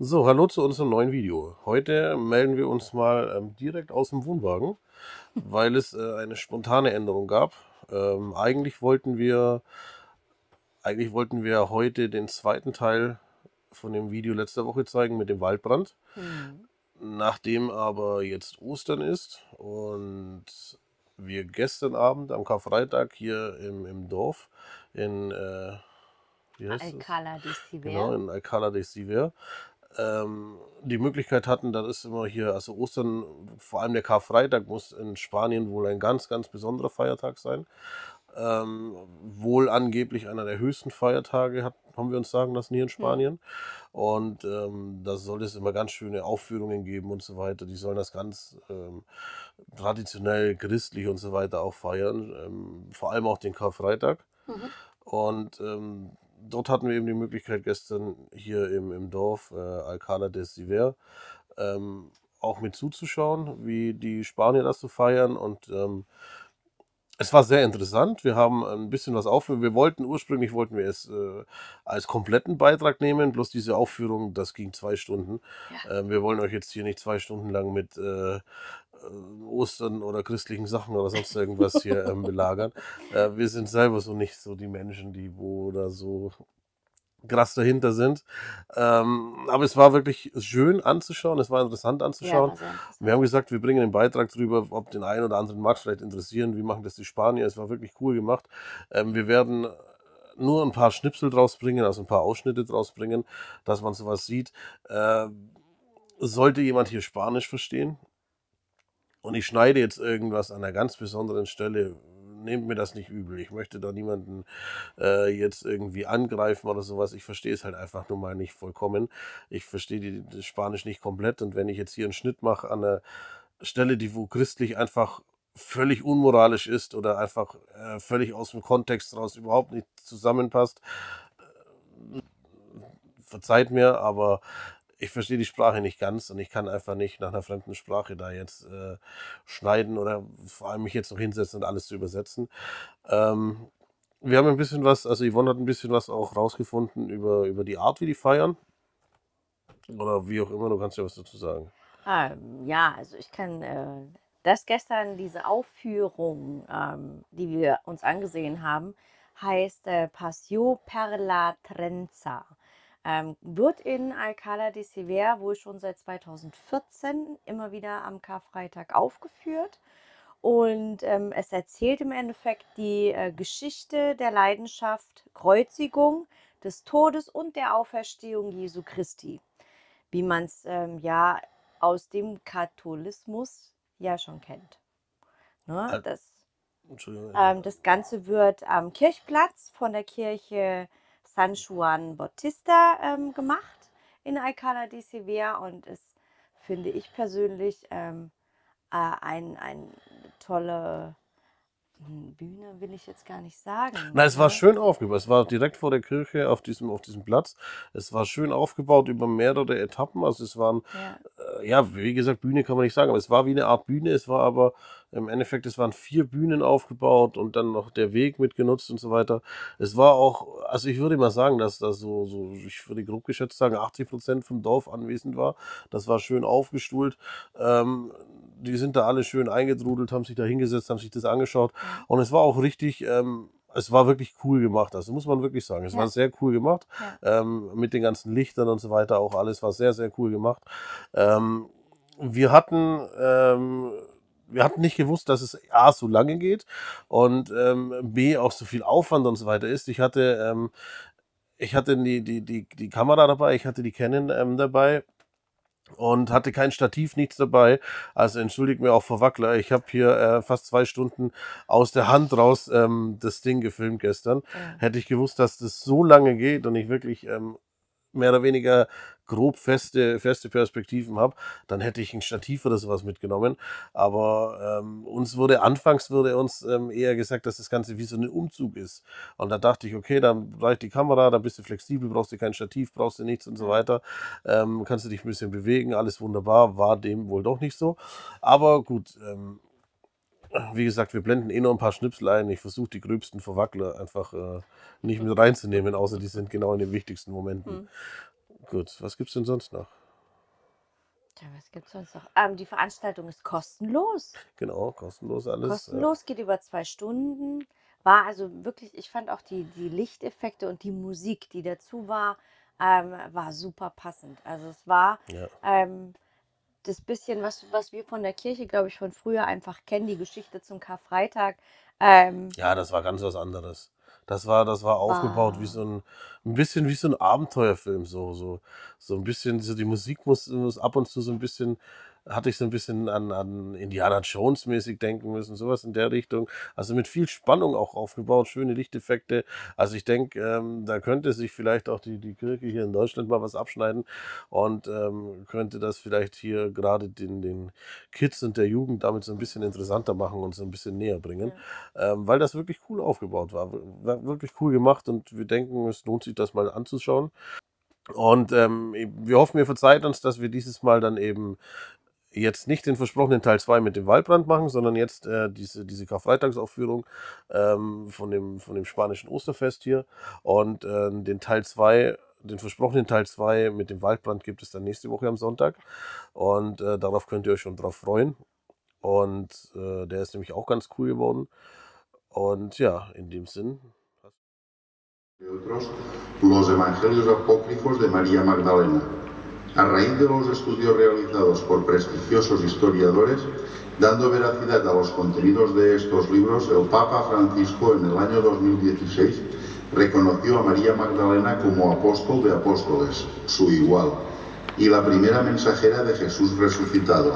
So, hallo zu unserem neuen Video. Heute melden wir uns mal ähm, direkt aus dem Wohnwagen, weil es äh, eine spontane Änderung gab. Ähm, eigentlich wollten wir, eigentlich wollten wir heute den zweiten Teil von dem Video letzter Woche zeigen mit dem Waldbrand. Mhm. Nachdem aber jetzt Ostern ist und wir gestern Abend am Karfreitag hier im, im Dorf in äh? Alcala de Civer. Genau, in Alcala de Civer. Ähm, die Möglichkeit hatten, das ist immer hier, also Ostern, vor allem der Karfreitag muss in Spanien wohl ein ganz, ganz besonderer Feiertag sein. Ähm, wohl angeblich einer der höchsten Feiertage, hat, haben wir uns sagen lassen hier in Spanien. Und ähm, da soll es immer ganz schöne Aufführungen geben und so weiter. Die sollen das ganz ähm, traditionell, christlich und so weiter auch feiern. Ähm, vor allem auch den Karfreitag. Mhm. Und ähm, dort hatten wir eben die Möglichkeit gestern hier im, im Dorf äh, Alcalá de Civer ähm, auch mit zuzuschauen, wie die Spanier das so feiern. Und ähm, es war sehr interessant. Wir haben ein bisschen was aufgeführt. Wir wollten ursprünglich wollten wir es äh, als kompletten Beitrag nehmen, bloß diese Aufführung, das ging zwei Stunden. Ja. Ähm, wir wollen euch jetzt hier nicht zwei Stunden lang mit äh, äh, Ostern oder christlichen Sachen oder sonst irgendwas hier ähm, belagern. Äh, wir sind selber so nicht so die Menschen, die wo da so krass dahinter sind. Ähm, aber es war wirklich schön anzuschauen, es war interessant Ja, anzuschauen. interessant. Wir haben gesagt, wir bringen einen Beitrag drüber, ob den einen oder anderen mag vielleicht interessieren, wie machen das die Spanier. Es war wirklich cool gemacht. Ähm, wir werden nur ein paar Schnipsel draus bringen, also ein paar Ausschnitte draus bringen, dass man sowas sieht. Ähm, sollte jemand hier Spanisch verstehen und ich schneide jetzt irgendwas an einer ganz besonderen Stelle, nehmt mir das nicht übel. Ich möchte da niemanden äh, jetzt irgendwie angreifen oder sowas. Ich verstehe es halt einfach nur mal nicht vollkommen. Ich verstehe die, das Spanisch nicht komplett und wenn ich jetzt hier einen Schnitt mache an einer Stelle, die wo christlich einfach völlig unmoralisch ist oder einfach äh, völlig aus dem Kontext raus überhaupt nicht zusammenpasst, äh, verzeiht mir, aber ich verstehe die Sprache nicht ganz und ich kann einfach nicht nach einer fremden Sprache da jetzt äh, schneiden oder vor allem mich jetzt noch hinsetzen und alles zu übersetzen. Ähm, wir haben ein bisschen was, also Yvonne hat ein bisschen was auch rausgefunden über, über die Art, wie die feiern. Oder wie auch immer, du kannst ja was dazu sagen. Ähm, ja, also ich kann äh, das gestern, diese Aufführung, ähm, die wir uns angesehen haben, heißt äh, Paseo per la Trenza. Ähm, wird in Alcalá de Civer wohl schon seit 2014 immer wieder am Karfreitag aufgeführt. Und ähm, es erzählt im Endeffekt die äh, Geschichte der Leidenschaft, Kreuzigung, des Todes und der Auferstehung Jesu Christi. Wie man es ähm, ja aus dem Katholismus ja schon kennt. Ne? Al- Das, ähm, das Ganze wird am Kirchplatz von der Kirche San Juan Bautista ähm, gemacht in Alcalá de Civer und ist, finde ich persönlich, ähm, äh, ein, ein tolle hm, Bühne, will ich jetzt gar nicht sagen. Na, es war ne? schön aufgebaut. Es war direkt vor der Kirche auf diesem, auf diesem Platz. Es war schön aufgebaut über mehrere Etappen. Also es waren Ja, ja, wie gesagt, Bühne kann man nicht sagen, aber es war wie eine Art Bühne. Es war aber im Endeffekt, es waren vier Bühnen aufgebaut und dann noch der Weg mitgenutzt und so weiter. Es war auch, also ich würde mal sagen, dass da so, so, ich würde grob geschätzt sagen, 80 Prozent vom Dorf anwesend war. Das war schön aufgestuhlt. Ähm, die sind da alle schön eingedrudelt, haben sich da hingesetzt, haben sich das angeschaut. Und es war auch richtig, ähm, es war wirklich cool gemacht. Also muss man wirklich sagen. Es Ja. war sehr cool gemacht. ja. Ähm, mit den ganzen Lichtern und so weiter. Auch alles war sehr, sehr cool gemacht. Ähm, wir hatten, ähm, wir hatten nicht gewusst, dass es A so lange geht und ähm, B auch so viel Aufwand und so weiter ist. Ich hatte, ähm, ich hatte die, die, die, die Kamera dabei, ich hatte die Canon ähm, dabei und hatte kein Stativ, nichts dabei. Also entschuldigt mir auch vor Wackler. Ich habe hier äh, fast zwei Stunden aus der Hand raus ähm, das Ding gefilmt gestern. Ja. Hätte ich gewusst, dass das so lange geht und ich wirklich ähm, mehr oder weniger grob feste, feste Perspektiven habe, dann hätte ich ein Stativ oder sowas mitgenommen. Aber ähm, uns wurde anfangs wurde uns ähm, eher gesagt, dass das Ganze wie so ein Umzug ist. Und da dachte ich, okay, dann reicht die Kamera, dann bist du flexibel, brauchst du kein Stativ, brauchst du nichts und so weiter. Ähm, kannst du dich ein bisschen bewegen, alles wunderbar, war dem wohl doch nicht so. Aber gut, ähm, wie gesagt, wir blenden eh noch ein paar Schnipsel ein. Ich versuche die gröbsten Verwackler einfach äh, nicht mit reinzunehmen, außer die sind genau in den wichtigsten Momenten. Hm. Gut, was gibt's denn sonst noch? Tja, was gibt's sonst noch? Ähm, die Veranstaltung ist kostenlos. Genau, kostenlos alles. Ja. Kostenlos, geht über zwei Stunden. War also wirklich, ich fand auch die, die Lichteffekte und die Musik, die dazu war, ähm, war super passend. Also es war Ja. ähm, das bisschen, was, was wir von der Kirche, glaube ich, von früher einfach kennen, die Geschichte zum Karfreitag, ähm, Ja, das war ganz was anderes. Das war, das war aufgebaut wie war so ein, ein bisschen wie so ein Abenteuerfilm, so, so, so ein bisschen, so die Musik muss, muss ab und zu so ein bisschen, hatte ich so ein bisschen an, an Indiana Jones mäßig denken müssen, sowas in der Richtung. Also mit viel Spannung auch aufgebaut, schöne Lichteffekte. Also ich denke, ähm, da könnte sich vielleicht auch die, die Kirche hier in Deutschland mal was abschneiden und ähm, könnte das vielleicht hier gerade den, den Kids und der Jugend damit so ein bisschen interessanter machen und so ein bisschen näher bringen ja. ähm, weil das wirklich cool aufgebaut war. Wirklich cool gemacht und wir denken, es lohnt sich, das mal anzuschauen. Und ähm, wir hoffen, ihr verzeiht uns, dass wir dieses Mal dann eben jetzt nicht den versprochenen Teil 2 mit dem Waldbrand machen, sondern jetzt äh, diese, diese Karfreitagsaufführung ähm, von, dem, von dem spanischen Osterfest hier. Und äh, den Teil 2, den versprochenen Teil 2 mit dem Waldbrand gibt es dann nächste Woche am Sonntag. Und äh, darauf könnt ihr euch schon drauf freuen. Und äh, der ist nämlich auch ganz cool geworden. Und ja, in dem Sinn. los evangelios apócrifos de María Magdalena. A raíz de los estudios realizados por prestigiosos historiadores, dando veracidad a los contenidos de estos libros, el Papa Francisco en el año 2016 reconoció a María Magdalena como apóstol de apóstoles, su igual, y la primera mensajera de Jesús resucitado.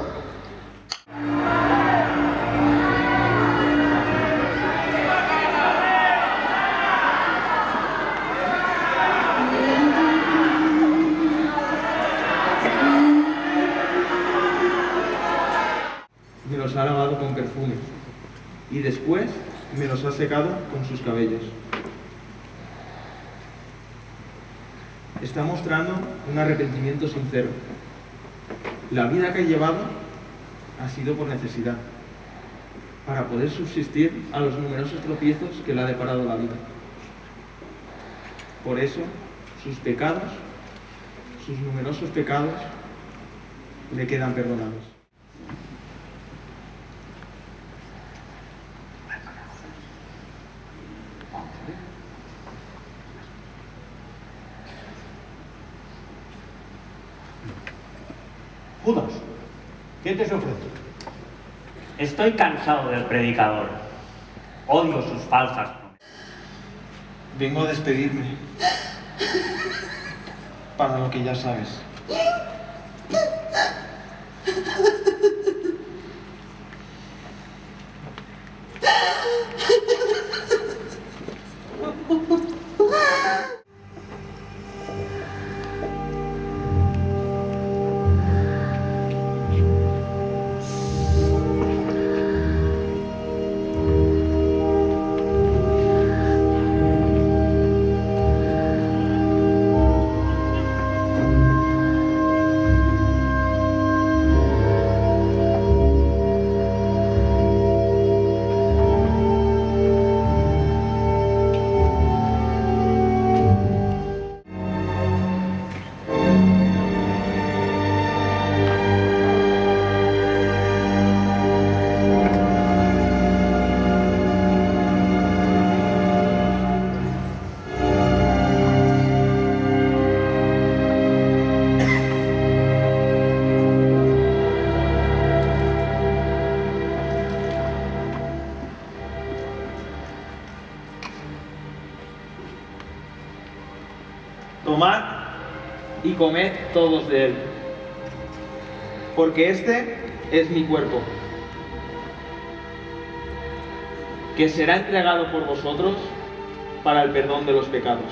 Y después me los ha secado con sus cabellos. Está mostrando un arrepentimiento sincero. La vida que ha llevado ha sido por necesidad, para poder subsistir a los numerosos tropiezos que le ha deparado la vida. Por eso, sus pecados, sus numerosos pecados, le quedan perdonados. ¿Qué te ofrece? Estoy cansado del predicador. Odio sus falsas. Vengo a despedirme. Para lo que ya sabes. Comed todos de él. Porque este es mi cuerpo, que será entregado por vosotros para el perdón de los pecados.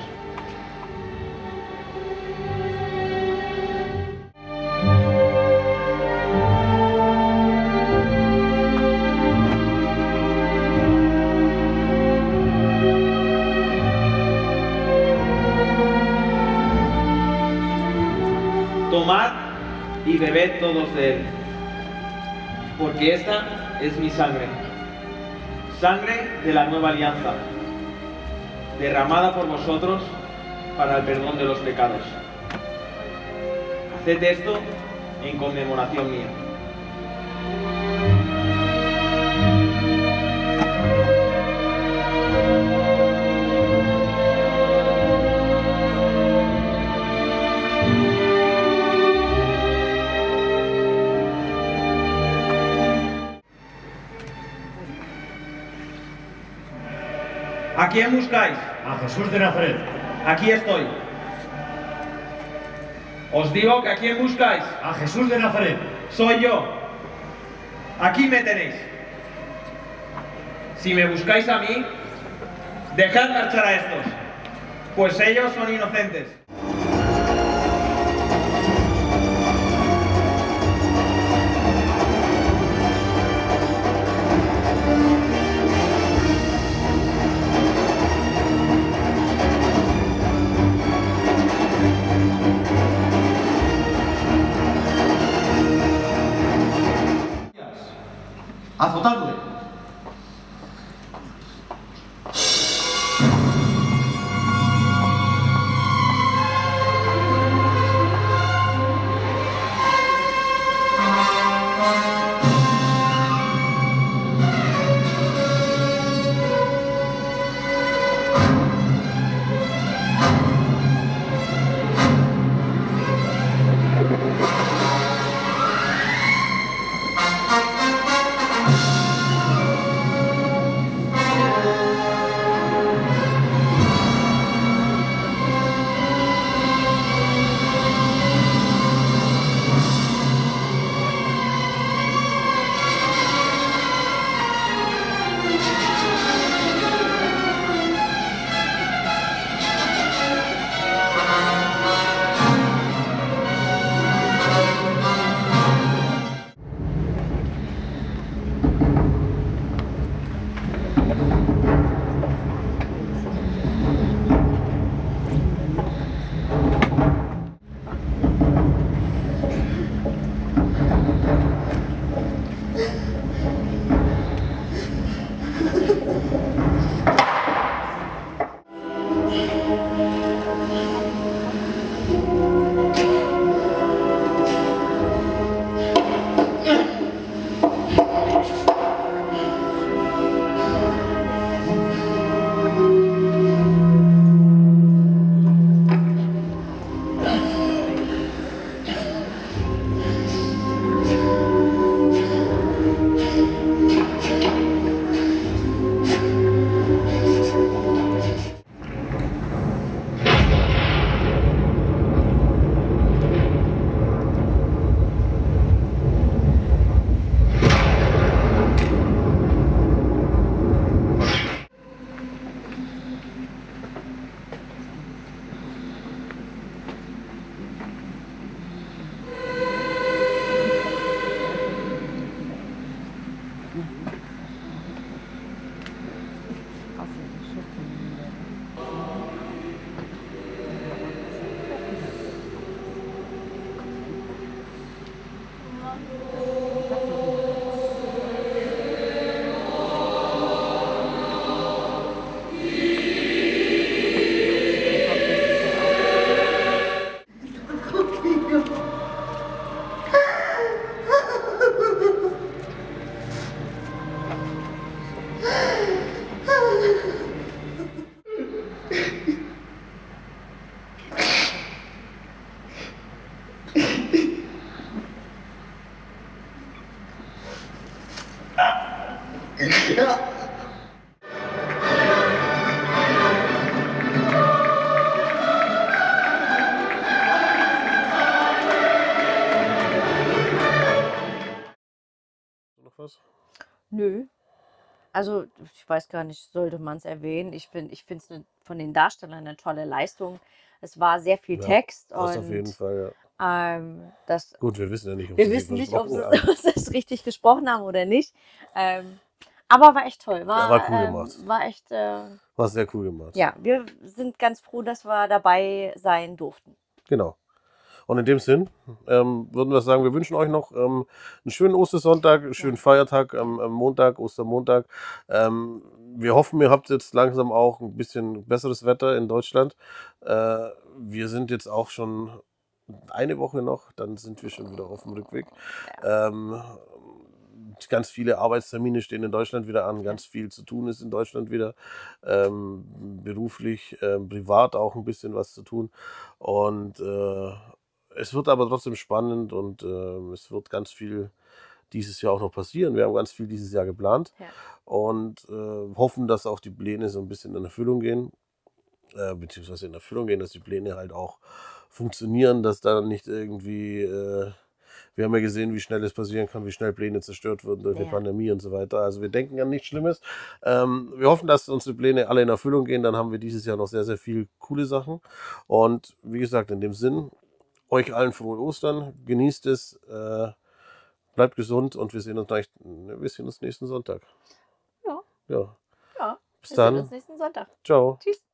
Todos de él, porque esta es mi sangre, sangre de la nueva alianza, derramada por vosotros para el perdón de los pecados. Haced esto en conmemoración mía. ¿A quién buscáis? A Jesús de Nazaret. Aquí estoy. Os digo que a quién buscáis. A Jesús de Nazaret. Soy yo. Aquí me tenéis. Si me buscáis a mí, dejad marchar a estos, pues ellos son inocentes. Azotadle. Noch Also, ich weiß gar nicht, sollte man es erwähnen. Ich finde ich es von den Darstellern eine tolle Leistung. Es war sehr viel Ja, Text Das auf jeden und Fall, ja. ähm, das, Gut, wir wissen ja nicht, ob wir sie wissen nicht, ob sie es richtig gesprochen haben oder nicht. Ähm, aber war echt toll. War, war cool ähm, gemacht. war echt, äh, War sehr cool gemacht. ja, wir sind ganz froh, dass wir dabei sein durften. Genau. Und in dem Sinn ähm, würden wir sagen, wir wünschen euch noch ähm, einen schönen Ostersonntag, einen schönen Feiertag am, am Montag, Ostermontag. Ähm, wir hoffen, ihr habt jetzt langsam auch ein bisschen besseres Wetter in Deutschland. Äh, wir sind jetzt auch schon eine Woche noch, dann sind wir schon wieder auf dem Rückweg. Ähm, ganz viele Arbeitstermine stehen in Deutschland wieder an, ganz viel zu tun ist in Deutschland wieder, ähm, beruflich, ähm, privat auch ein bisschen was zu tun. Und äh, es wird aber trotzdem spannend und äh, es wird ganz viel dieses Jahr auch noch passieren. Wir haben ganz viel dieses Jahr geplant Ja. und äh, hoffen, dass auch die Pläne so ein bisschen in Erfüllung gehen, äh, beziehungsweise in Erfüllung gehen, dass die Pläne halt auch funktionieren, dass da nicht irgendwie, äh, wir haben ja gesehen, wie schnell es passieren kann, wie schnell Pläne zerstört wurden durch Ja. Pandemie und so weiter. Also wir denken an nichts Schlimmes. Ähm, wir hoffen, dass unsere Pläne alle in Erfüllung gehen. Dann haben wir dieses Jahr noch sehr, sehr viel coole Sachen. Und wie gesagt, in dem Sinn, euch allen frohe Ostern, genießt es, äh, bleibt gesund und wir sehen uns, gleich, wir sehen uns nächsten Sonntag. Ja. Ja. Ja. Bis Wir sehen dann. uns nächsten Sonntag. Ciao. Tschüss.